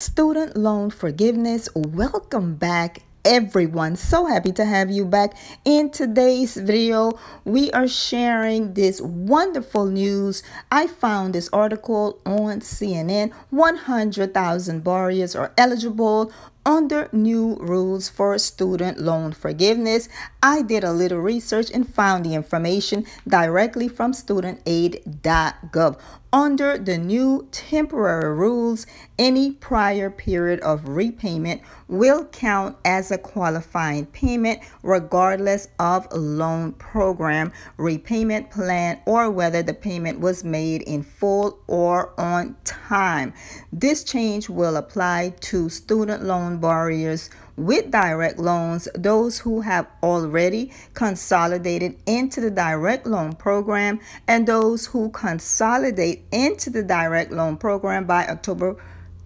Student loan forgiveness. Welcome back everyone so happy to have you back in today's video we are sharing this wonderful news i found this article on cnn 100000 borrowers are eligible under new rules for student loan forgiveness. I did a little research and found the information directly from studentaid.gov. Under the new temporary rules, any prior period of repayment will count as a qualifying payment regardless of loan program, repayment plan, or whether the payment was made in full or on time. This change will apply to student loan borrowers with direct loans, those who have already consolidated into the direct loan program, and those who consolidate into the direct loan program by October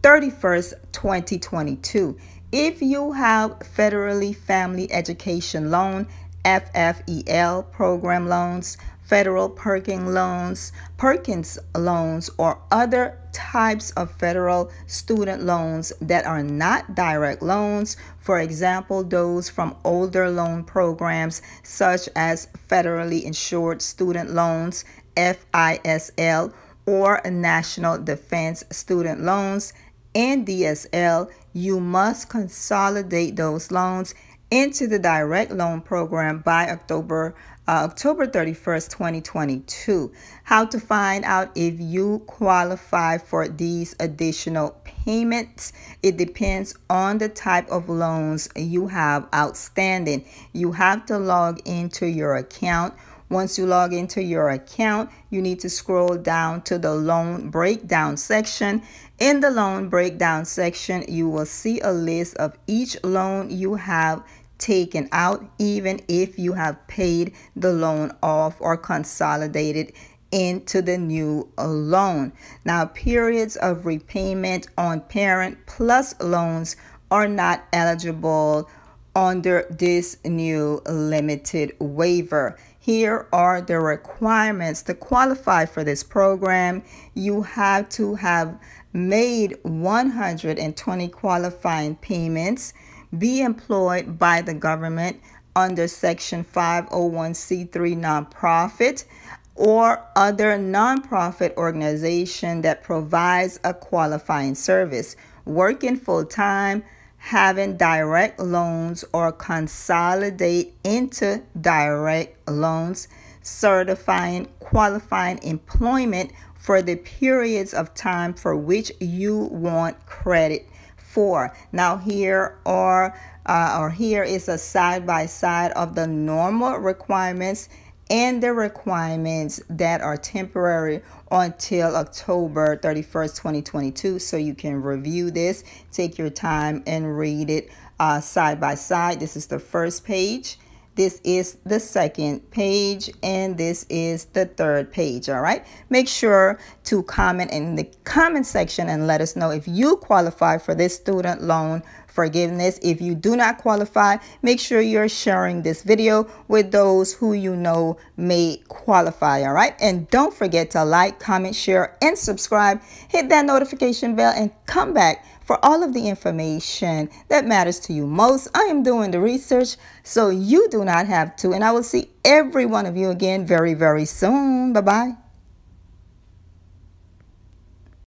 31st, 2022. If you have federally family education loan, FFEL program loans, federal Perkins loans, Perkins loans, or other types of federal student loans that are not direct loans. For example, those from older loan programs such as federally insured student loans, FISL, or National Defense Student Loans, NDSL, you must consolidate those loans into the direct loan program by October uh, October 31st, 2022. How to find out if you qualify for these additional payments. It depends on the type of loans you have outstanding. You have to log into your account. Once you log into your account, you need to scroll down to the loan breakdown section. In the loan breakdown section, you will see a list of each loan you have taken out, even if you have paid the loan off or consolidated into the new loan. Now, periods of repayment on parent plus loans are not eligible under this new limited waiver. Here are the requirements to qualify for this program. You have to have made 120 qualifying payments be employed by the government under Section 501c3 nonprofit or other nonprofit organization that provides a qualifying service, working full time, having direct loans or consolidate into direct loans, certifying qualifying employment for the periods of time for which you want credit four. Now here are uh, or here is a side by side of the normal requirements and the requirements that are temporary until October 31st, 2022. So you can review this, take your time and read it uh, side by side. This is the first page. This is the second page and this is the third page. All right. Make sure to comment in the comment section and let us know if you qualify for this student loan forgiveness. If you do not qualify, make sure you're sharing this video with those who you know may qualify. All right. And don't forget to like, comment, share, and subscribe. Hit that notification bell and come back for all of the information that matters to you most. I am doing the research so you do not have to. And I will see every one of you again very, very soon. Bye bye.